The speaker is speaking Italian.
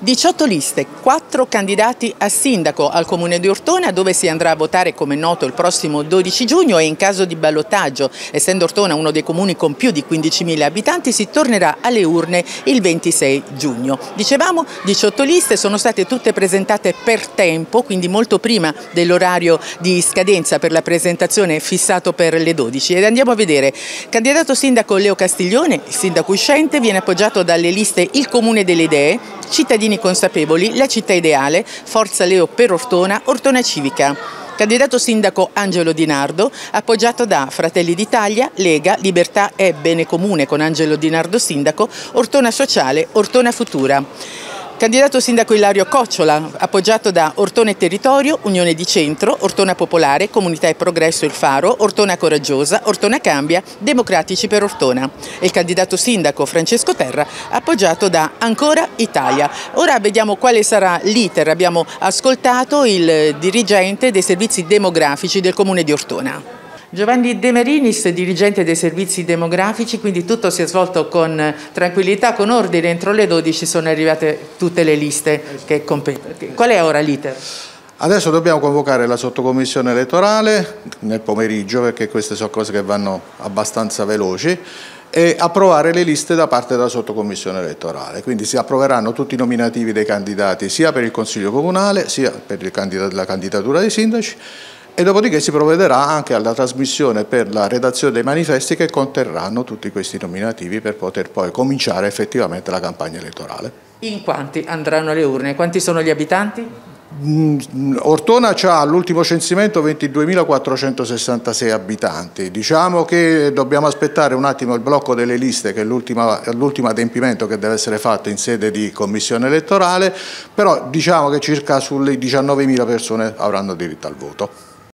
18 liste, 4 candidati a sindaco al comune di Ortona dove si andrà a votare come noto il prossimo 12 giugno e in caso di ballottaggio, essendo Ortona uno dei comuni con più di 15.000 abitanti, si tornerà alle urne il 26 giugno. Dicevamo 18 liste sono state tutte presentate per tempo, quindi molto prima dell'orario di scadenza per la presentazione fissato per le 12 ed andiamo a vedere. Candidato sindaco Leo Castiglione, il sindaco uscente, viene appoggiato dalle liste Il Comune delle Idee, Cittadini consapevoli, La città ideale, Forza Leo per Ortona, Ortona Civica. Candidato sindaco Angelo Di Nardo, appoggiato da Fratelli d'Italia, Lega, Libertà e Bene Comune con Angelo Di Nardo sindaco, Ortona Sociale, Ortona Futura. Candidato sindaco Ilario Cocciola, appoggiato da Ortona e Territorio, Unione di Centro, Ortona Popolare, Comunità e Progresso Il Faro, Ortona Coraggiosa, Ortona Cambia, Democratici per Ortona. E il candidato sindaco Francesco Terra, appoggiato da Ancora Italia. Ora vediamo quale sarà l'iter. Abbiamo ascoltato il dirigente dei servizi demografici del Comune di Ortona. Giovanni De Merinis, dirigente dei servizi demografici, quindi tutto si è svolto con tranquillità, con ordine, entro le 12 sono arrivate tutte le liste che competono. Qual è ora l'iter? Adesso dobbiamo convocare la sottocommissione elettorale nel pomeriggio perché queste sono cose che vanno abbastanza veloci e approvare le liste da parte della sottocommissione elettorale. Quindi si approveranno tutti i nominativi dei candidati sia per il Consiglio Comunale sia per la candidatura dei sindaci e dopodiché si provvederà anche alla trasmissione per la redazione dei manifesti che conterranno tutti questi nominativi per poter poi cominciare effettivamente la campagna elettorale. In quanti andranno alle urne? Quanti sono gli abitanti? Mm, Ortona ha all'ultimo censimento 22.466 abitanti, diciamo che dobbiamo aspettare un attimo il blocco delle liste che è l'ultimo adempimento che deve essere fatto in sede di commissione elettorale, però diciamo che circa sulle 19.000 persone avranno diritto al voto.